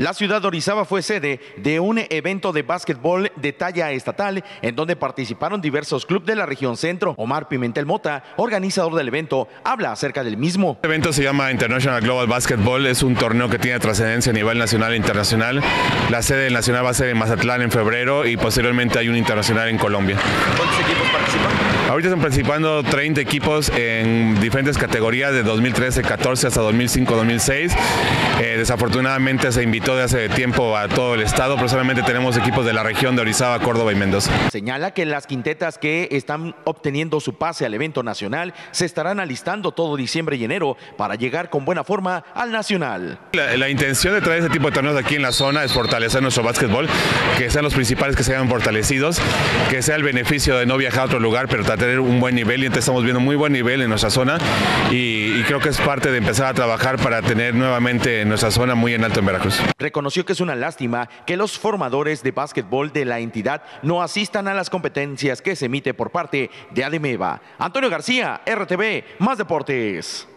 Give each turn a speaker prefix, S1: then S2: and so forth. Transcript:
S1: La ciudad de Orizaba fue sede de un evento de básquetbol de talla estatal en donde participaron diversos clubes de la región centro. Omar Pimentel Mota, organizador del evento, habla acerca del mismo.
S2: El evento se llama International Global Basketball, es un torneo que tiene trascendencia a nivel nacional e internacional. La sede nacional va a ser en Mazatlán en febrero y posteriormente hay un internacional en Colombia.
S1: ¿Cuántos equipos participan?
S2: Ahorita están participando 30 equipos en diferentes categorías de 2013, 14 hasta 2005, 2006. Eh, desafortunadamente se invitó de hace tiempo a todo el estado, pero solamente tenemos equipos de la región de Orizaba, Córdoba y Mendoza.
S1: Señala que las quintetas que están obteniendo su pase al evento nacional se estarán alistando todo diciembre y enero para llegar con buena forma al nacional.
S2: La, la intención de traer este tipo de torneos aquí en la zona es fortalecer nuestro básquetbol, que sean los principales que sean fortalecidos, que sea el beneficio de no viajar a otro lugar, pero tener un buen nivel y entonces estamos viendo muy buen nivel en nuestra zona y, creo que es parte de empezar a trabajar para tener nuevamente nuestra zona muy en alto en Veracruz.
S1: Reconoció que es una lástima que los formadores de básquetbol de la entidad no asistan a las competencias que se emite por parte de Ademeva. Antonio García, RTV, Más Deportes.